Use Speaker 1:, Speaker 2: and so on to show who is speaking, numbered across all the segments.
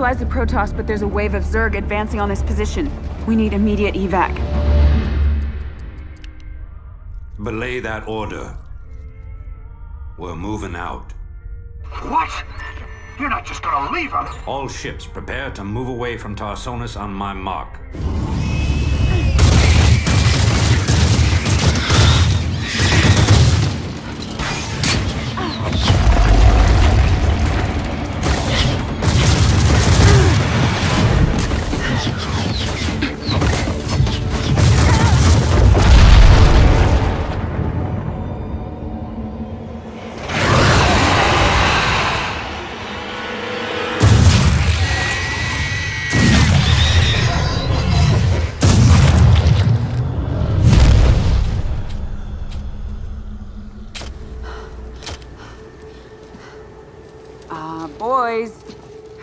Speaker 1: Kerrigan. We've neutralized the Protoss, but there's a wave of Zerg advancing on this position. We need immediate evac.
Speaker 2: Belay that order. We're moving out.
Speaker 3: What? You're not just gonna leave us?
Speaker 2: All ships prepare to move away from Tarsonis on my mark.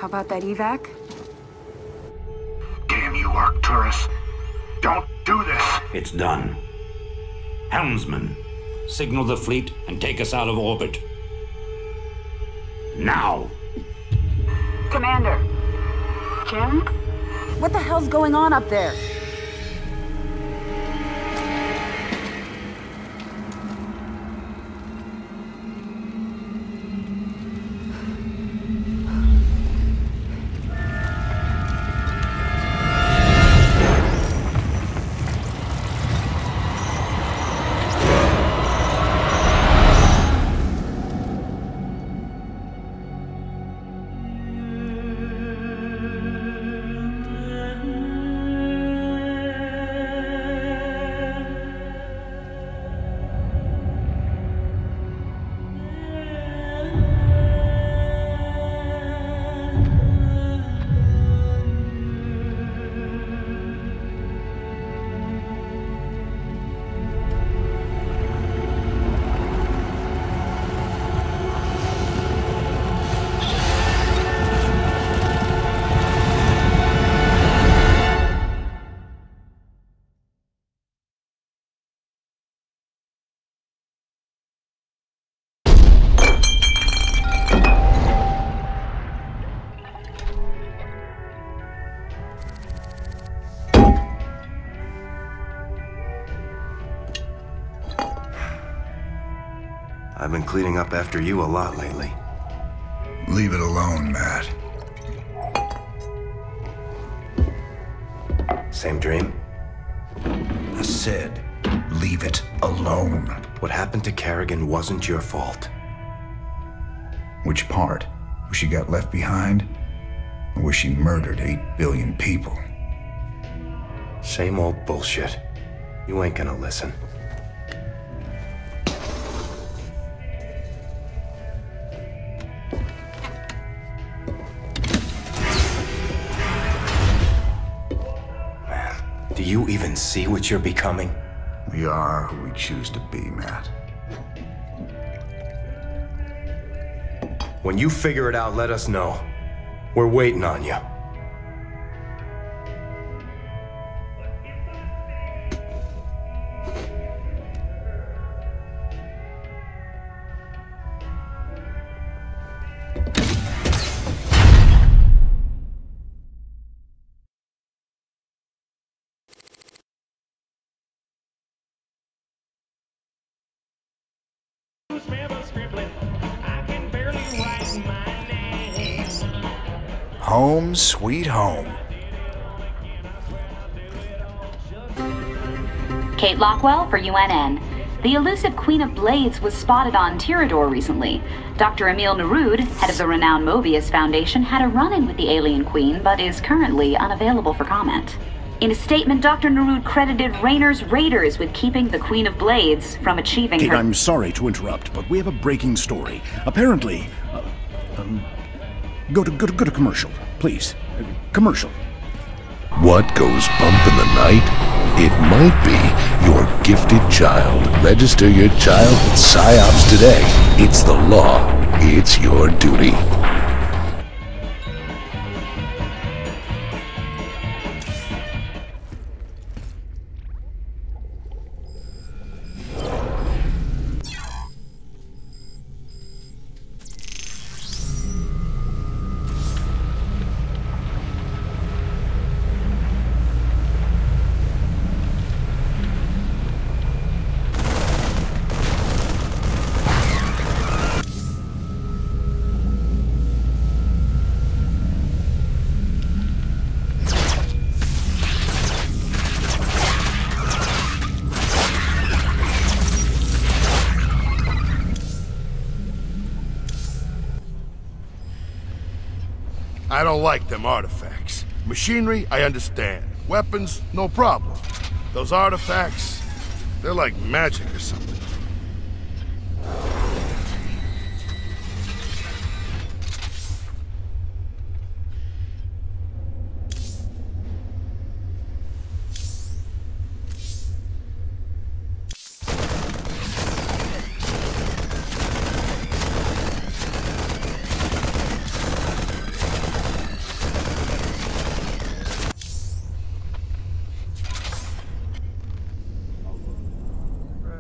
Speaker 1: About that evac?
Speaker 3: Damn you, Arcturus. Don't do this.
Speaker 2: It's done. Helmsman, signal the fleet and take us out of orbit. Now!
Speaker 1: Commander. Jim? What the hell's going on up there?
Speaker 4: I've been cleaning up after you a lot lately.
Speaker 5: Leave it alone, Matt.
Speaker 4: Same dream?
Speaker 5: I said, leave it alone.
Speaker 4: What happened to Kerrigan wasn't your fault.
Speaker 5: Which part? Where she got left behind? Or where she murdered eight billion people?
Speaker 4: Same old bullshit. You ain't gonna listen. See what you're becoming?
Speaker 5: We are who we choose to be, Matt.
Speaker 4: When you figure it out, let us know. We're waiting on you.
Speaker 5: Home sweet home.
Speaker 6: Kate Lockwell for UNN. The elusive Queen of Blades was spotted on Tyrador recently. Dr. Emil Narud, head of the renowned Moebius Foundation, had a run in with the alien queen, but is currently unavailable for comment. In a statement, Dr. Narud credited Raynor's Raiders with keeping the Queen of Blades from achieving
Speaker 7: Kate,
Speaker 6: her.
Speaker 7: I'm sorry to interrupt, but we have a breaking story. Apparently, uh, um, go to go to go to commercial, please. Uh, commercial.
Speaker 8: What goes bump in the night? It might be your gifted child. Register your child with PsyOps today. It's the law. It's your duty.
Speaker 9: Don't like them artifacts. Machinery, I understand. Weapons, no problem. Those artifacts, they're like magic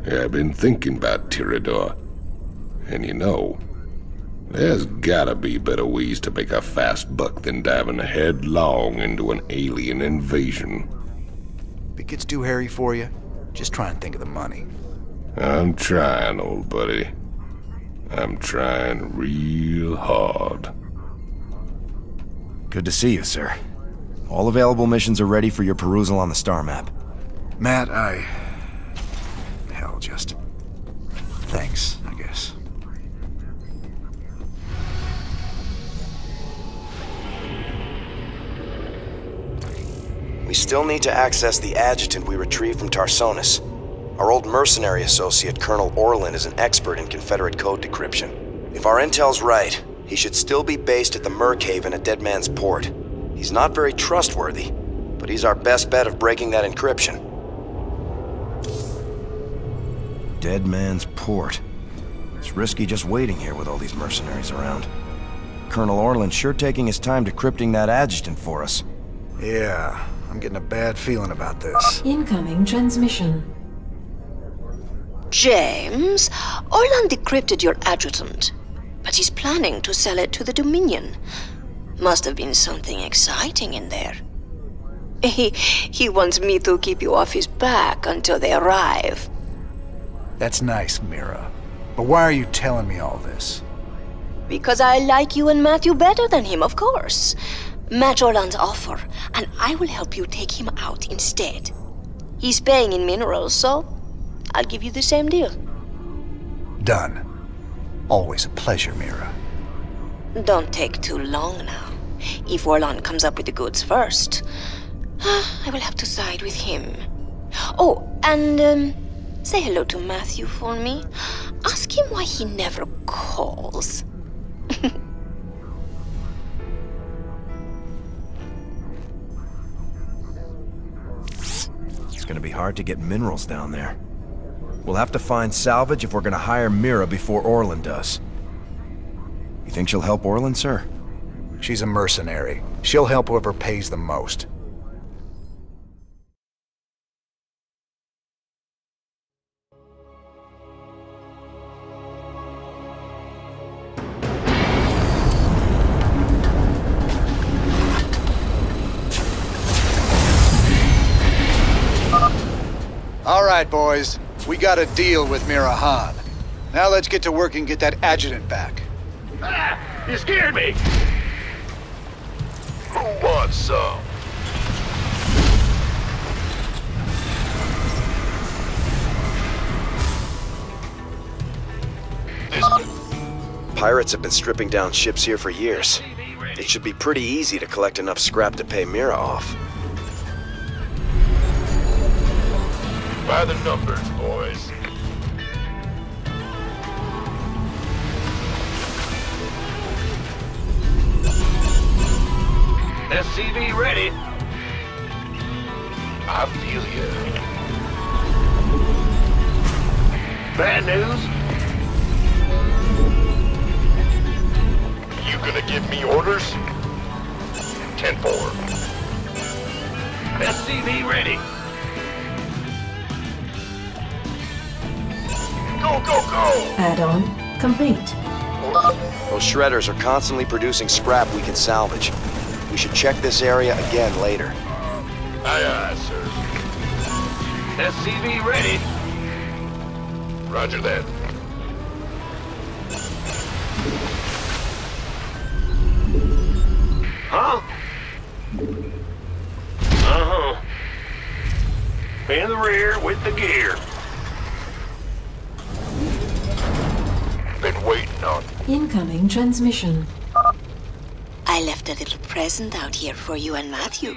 Speaker 8: Yeah, I've been thinking about Tyrador. And you know, there's gotta be better ways to make a fast buck than diving headlong into an alien invasion.
Speaker 5: If it gets too hairy for you, just try and think of the money.
Speaker 8: I'm trying, old buddy. I'm trying real hard.
Speaker 10: Good to see you, sir. All available missions are ready for your perusal on the star map.
Speaker 5: Matt, I... Just... Thanks, I guess.
Speaker 4: We still need to access the adjutant we retrieved from Tarsonis. Our old mercenary associate, Colonel Orlan, is an expert in Confederate code decryption. If our intel's right, he should still be based at the Merc Haven at Dead Man's Port. He's not very trustworthy, but he's our best bet of breaking that encryption.
Speaker 10: Dead Man's Port. It's risky just waiting here with all these mercenaries around. Colonel Orlan sure taking his time decrypting that adjutant for us.
Speaker 5: Yeah, I'm getting a bad feeling about this.
Speaker 11: Incoming transmission.
Speaker 12: James, Orlan decrypted your adjutant, but he's planning to sell it to the Dominion. Must have been something exciting in there. He, he wants me to keep you off his back until they arrive.
Speaker 5: That's nice, Mira. But why are you telling me all this?
Speaker 12: Because I like you and Matthew better than him, of course. Match Orlan's offer, and I will help you take him out instead. He's paying in minerals, so I'll give you the same deal.
Speaker 5: Done. Always a pleasure, Mira.
Speaker 12: Don't take too long now. If Orlan comes up with the goods first, I will have to side with him. Oh, and um, say hello to Matthew for me. Ask him why he never calls.
Speaker 10: It's gonna be hard to get minerals down there. We'll have to find salvage if we're gonna hire Mira before Orlan does. You think she'll help Orlan, sir?
Speaker 5: She's a mercenary. She'll help whoever pays the most.
Speaker 13: We got a deal with Mira Han. Now let's get to work and get that adjutant back.
Speaker 9: Ah, you scared me! Who wants some?
Speaker 4: Pirates have been stripping down ships here for years. It should be pretty easy to collect enough scrap to pay Mira off.
Speaker 9: By the numbers, boys.
Speaker 14: SCV ready.
Speaker 9: I feel you.
Speaker 14: Bad news?
Speaker 9: You gonna give me orders? 10-4.
Speaker 14: SCV ready.
Speaker 9: Go, go, go!
Speaker 11: Add-on complete.
Speaker 4: Those shredders are constantly producing scrap we can salvage. We should check this area again later.
Speaker 9: Aye, aye, sir.
Speaker 14: SCV ready.
Speaker 9: Roger that.
Speaker 14: Huh? Uh-huh. In the rear with the gear.
Speaker 9: Been waiting on
Speaker 11: Incoming transmission.
Speaker 12: I I left a little present out here for you and Matthew.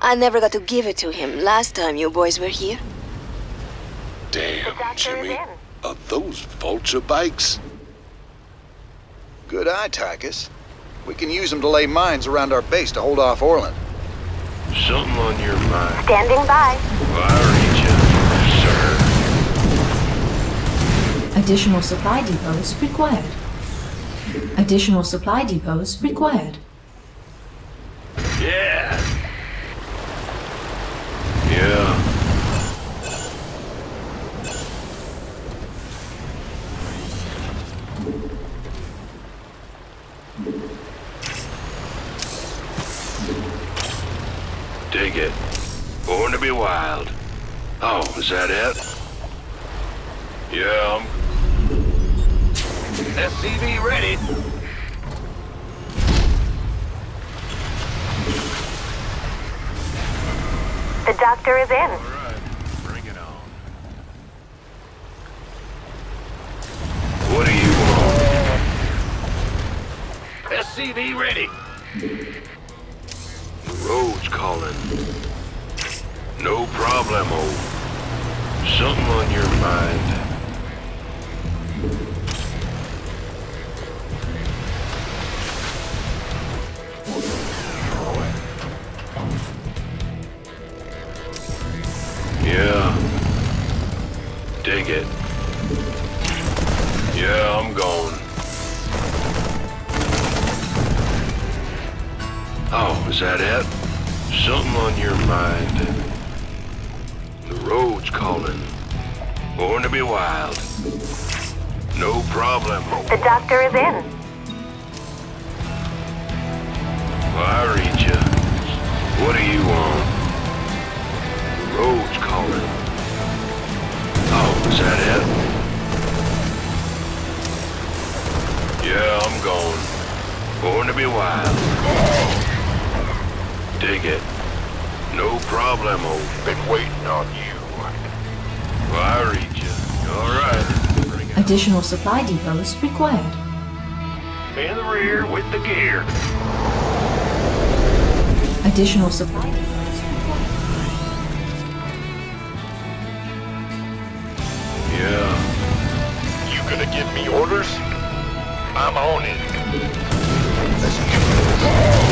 Speaker 12: I never got to give it to him last time you boys were here.
Speaker 8: Damn, Jimmy. Are those vulture bikes?
Speaker 5: Good eye, Tychus. We can use them to lay mines around our base to hold off Orlan.
Speaker 15: Something on your mind.
Speaker 16: Standing by.
Speaker 15: Fire
Speaker 11: Additional supply depots required. Additional supply depots required.
Speaker 15: Yeah. Yeah. Dig it. Born to be wild. Oh, is that it? Yeah, I'm... SCV ready.
Speaker 16: The doctor is in.
Speaker 15: Bring it on. What do you want? SCV ready. The road's calling. No problemo. Something on your mind. Oh, is that it? Something on your mind. The road's calling. Born to be wild. No problem.
Speaker 16: The doctor is in.
Speaker 15: I read you. What do you want? The road's calling. Oh, is that it? Yeah, I'm going. Born to be wild. Dig it. No problemo. Been waiting on you. Well, I read you. All right.
Speaker 11: Additional supply depots required.
Speaker 15: In the rear with the gear.
Speaker 11: Additional supply depots.
Speaker 15: Yeah. You gonna give me orders? I'm on it. Let's do this.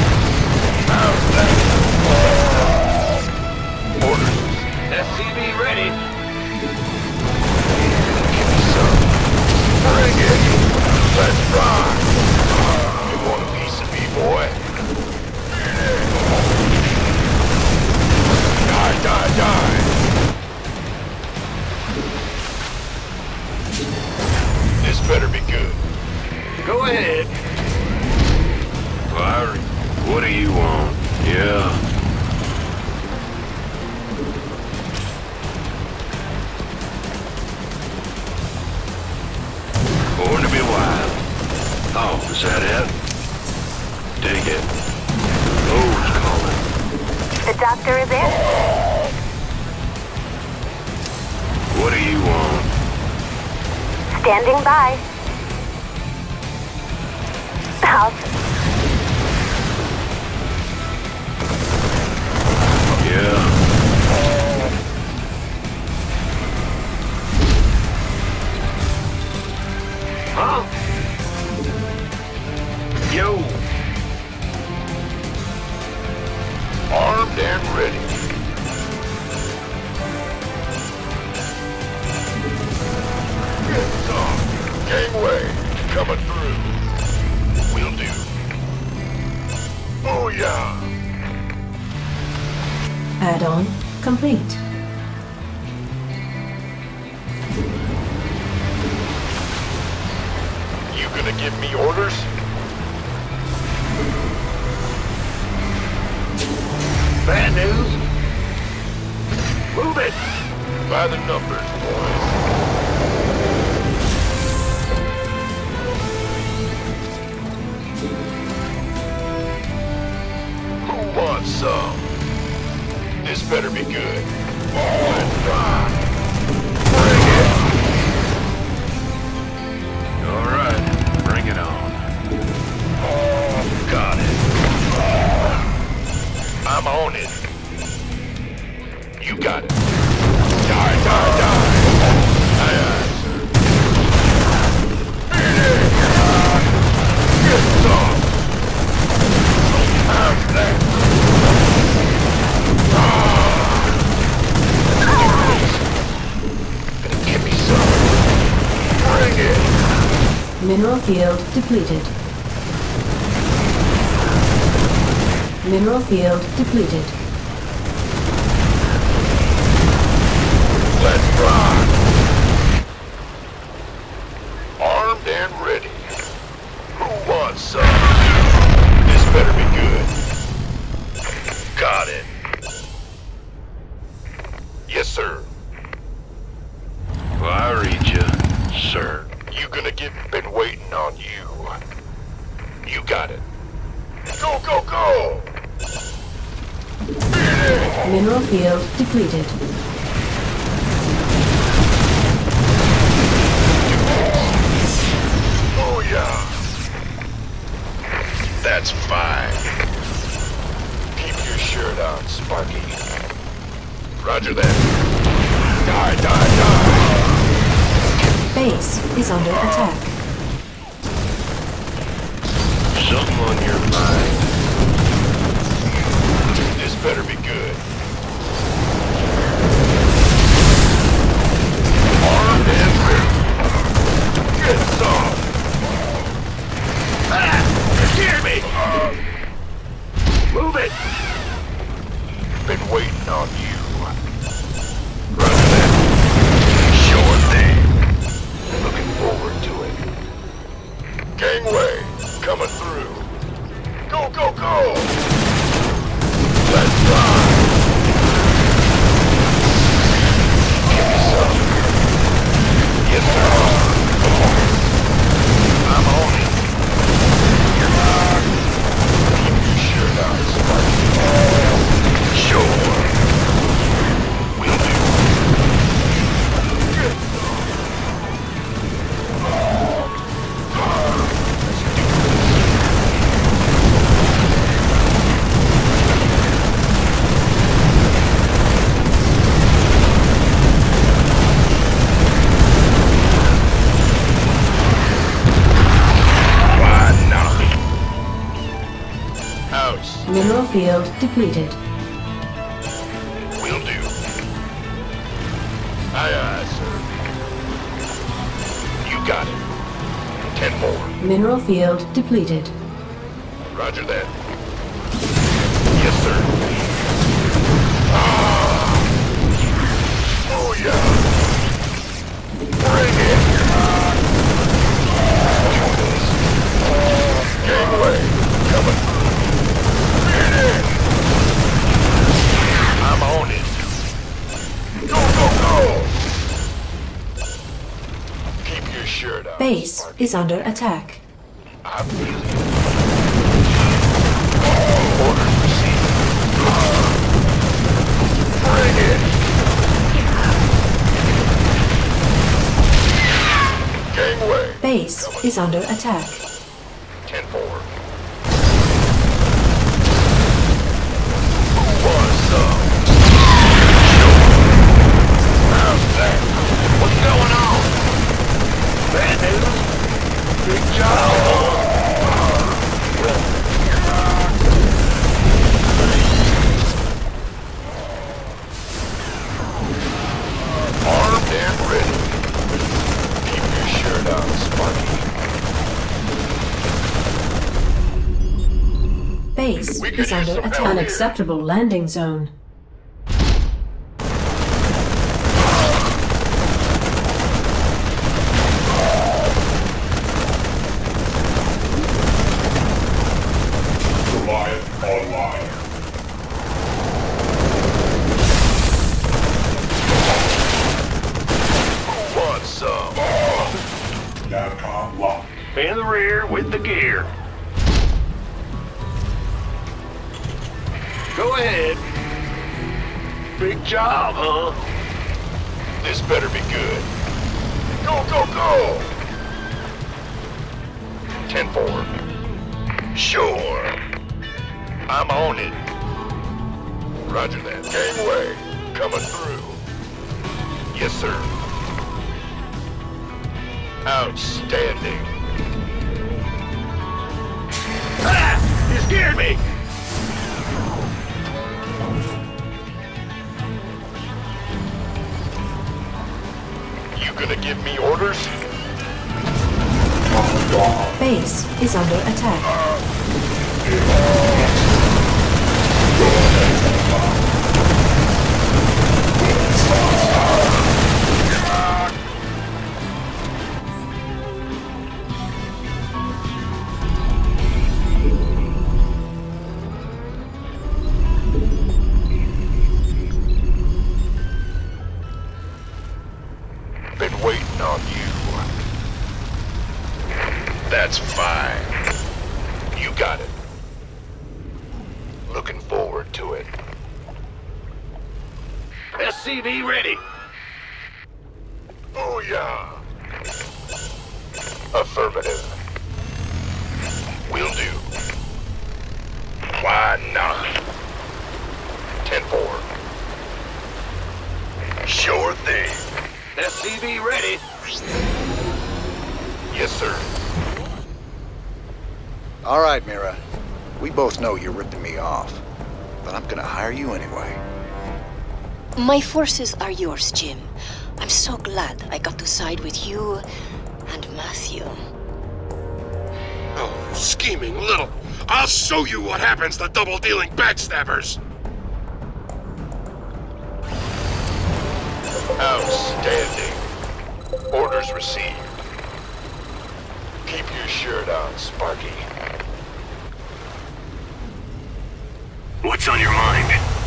Speaker 11: Field depleted. Mineral field depleted.
Speaker 9: Let's rock! Armed and ready. Who wants some? This better be good. Got it. Yes, sir. Well, I read you, sir. Gonna been waiting on you. You got it. Go, go, go!
Speaker 11: Mineral field depleted.
Speaker 9: Oh, yeah. That's fine. Keep your shirt on, Sparky. Roger that. Die, die, die!
Speaker 11: Base is under attack.
Speaker 9: Something on your mind. This better be good. And. Get some! Ah! Me! Move it! Been waiting on you. Looking forward to it. Gangway, coming through. Go, go, go! Let's ride! Give me some. Yes, sir. I'm on it. You're not. Your shirt on, Sparky. Sure.
Speaker 11: Field depleted.
Speaker 9: Will do. Aye, aye, sir. You got it. Ten more.
Speaker 11: Mineral field depleted.
Speaker 9: Roger that.
Speaker 11: Is under attack.
Speaker 9: I'm feeling it. Orders received. Bring it! Gangway.
Speaker 11: Base is under attack.
Speaker 9: Your on, Sparky.
Speaker 11: Base is under
Speaker 9: some
Speaker 11: attack. Unacceptable landing zone.
Speaker 9: Outstanding. Ah! You scared me! You gonna give me orders?
Speaker 11: Base is under attack.
Speaker 9: Been Affirmative. Will do. Why not? 10-4. Sure thing. SCV ready. Yes, sir.
Speaker 17: All right, Mira. We both know you're ripping me off, but I'm gonna hire you anyway.
Speaker 12: My forces are yours, Jim. I'm so glad I got to side with you and Matthew.
Speaker 9: Oh, scheming little. I'll show you what happens to double-dealing backstabbers. Outstanding. Orders received. Keep your shirt on, Sparky.
Speaker 18: What's on your mind?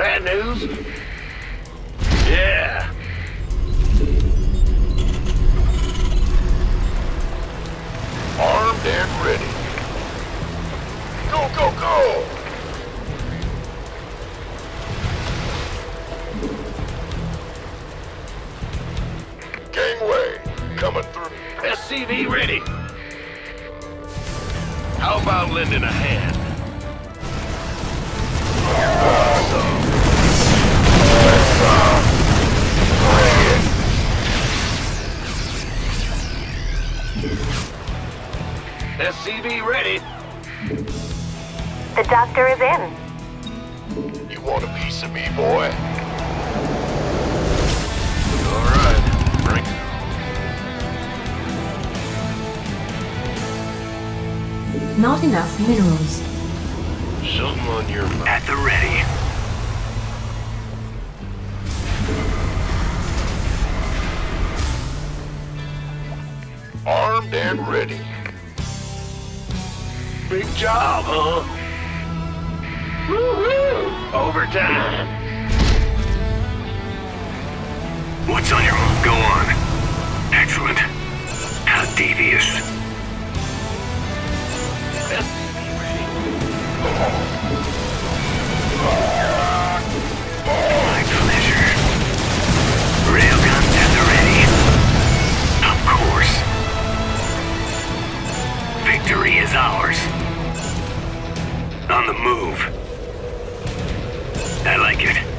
Speaker 9: Bad news? Yeah. Armed and ready. Go, go, go! Gangway, coming through. SCV ready. How about lending a hand? SCV ready.
Speaker 16: The doctor is in.
Speaker 9: You want a piece of me, boy? All right, bring it.
Speaker 11: Not enough minerals.
Speaker 9: Something on your mind.
Speaker 18: At the ready.
Speaker 9: Armed and ready. Job, huh? Woo-hoo! Overtime.
Speaker 18: What's on your mind? Go on. Excellent. How devious. My pleasure. Railguns at the ready. Of course. Victory is ours. On the move. I like it.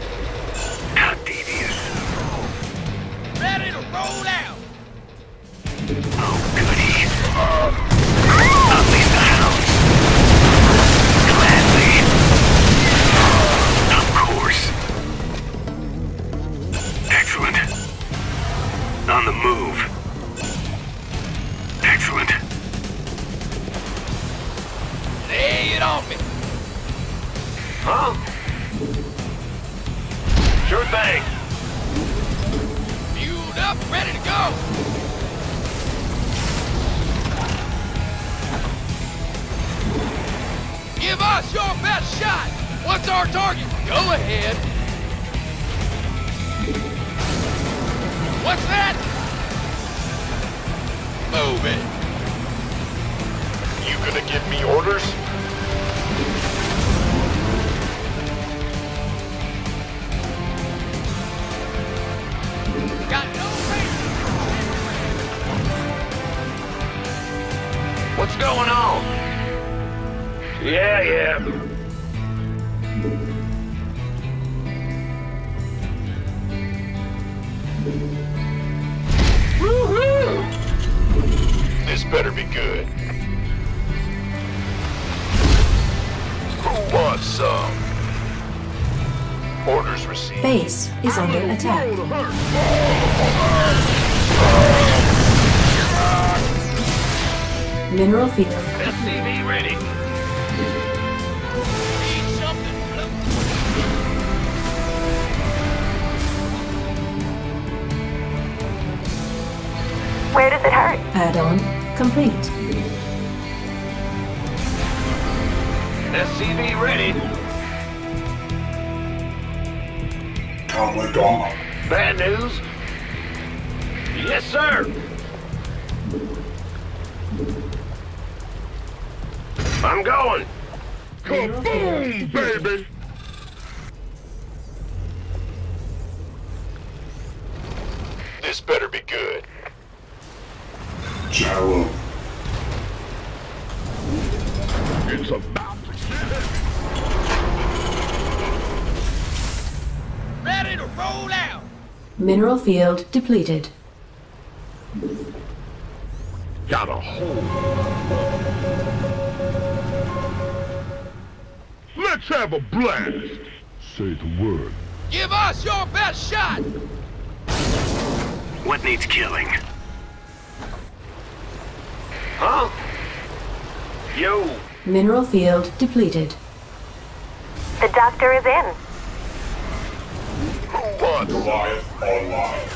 Speaker 11: Base is under attack. Mineral field.
Speaker 18: SCV ready.
Speaker 16: Where does it hurt?
Speaker 11: Add-on complete.
Speaker 18: SCV ready. Bad news? Yes, sir. I'm going.
Speaker 19: Kaboom, baby!
Speaker 9: This better be good.
Speaker 19: Gyro. It's about
Speaker 11: Mineral field depleted.
Speaker 19: Got a hole. Let's have a blast. Say the word.
Speaker 20: Give us your best shot.
Speaker 18: What needs killing? Huh? Yo,
Speaker 11: Mineral field depleted.
Speaker 16: The doctor is in.
Speaker 9: Who wants
Speaker 19: Goliath online.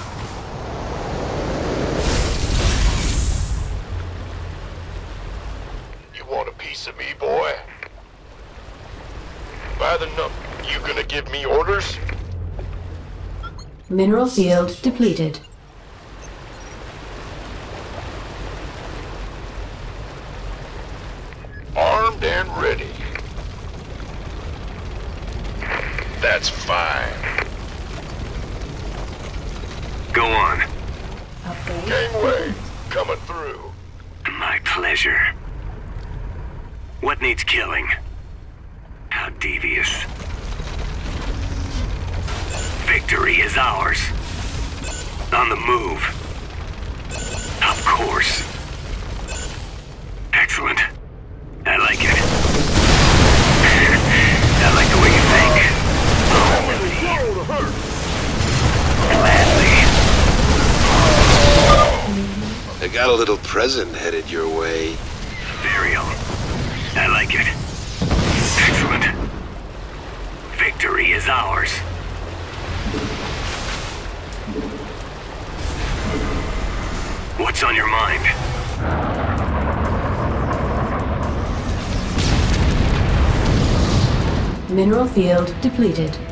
Speaker 9: You want a piece of me, boy? By the num... You gonna give me orders?
Speaker 11: Mineral field depleted.
Speaker 9: Armed and ready. That's fine.
Speaker 18: Go on.
Speaker 9: Gangway, coming through.
Speaker 18: My pleasure. What needs killing? How devious. Victory is ours. On the move. Of course.
Speaker 15: Little present headed your way.
Speaker 18: Burial. I like it. Excellent. Victory is ours. What's on your mind?
Speaker 11: Mineral field depleted.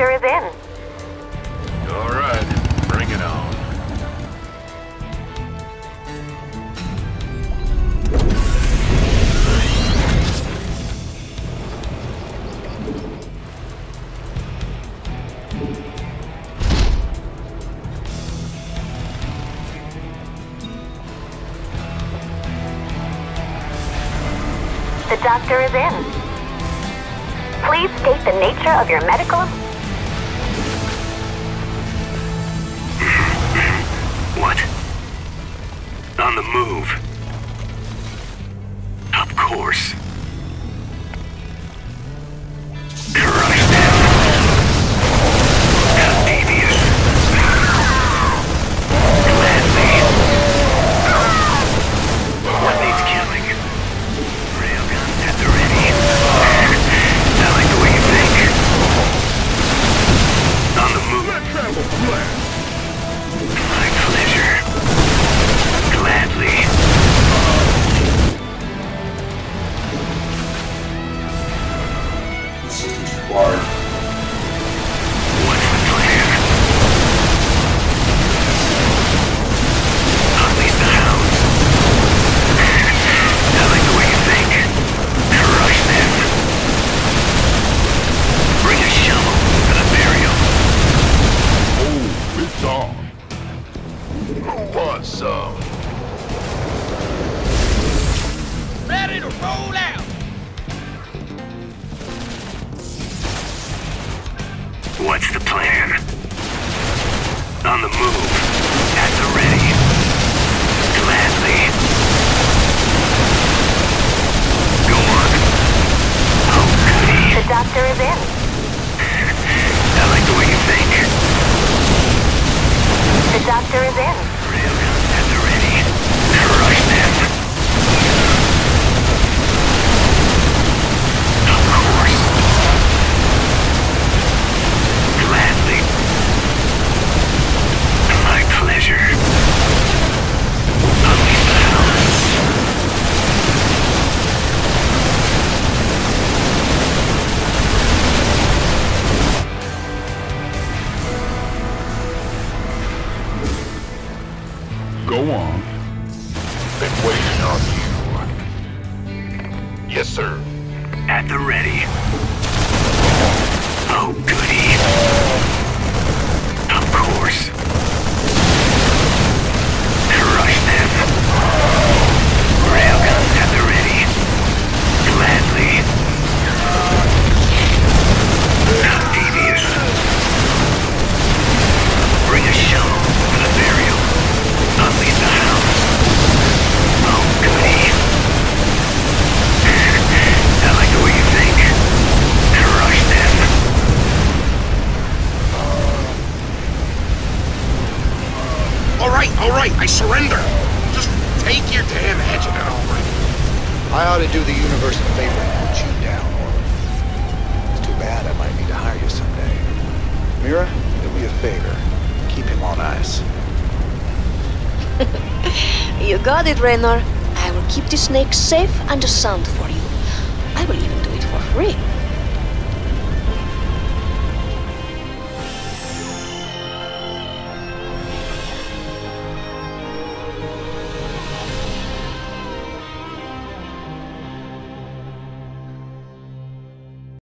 Speaker 16: The doctor is in.
Speaker 9: All right, bring it on.
Speaker 16: The doctor is in. Please state the nature of your medical.
Speaker 5: person favorite put you down on. It's too bad I might need to hire you someday. Mira, do me a favor. Keep him on ice.
Speaker 12: you got it, Raynor. I will keep the snake safe and sound for you. I will even do it for free.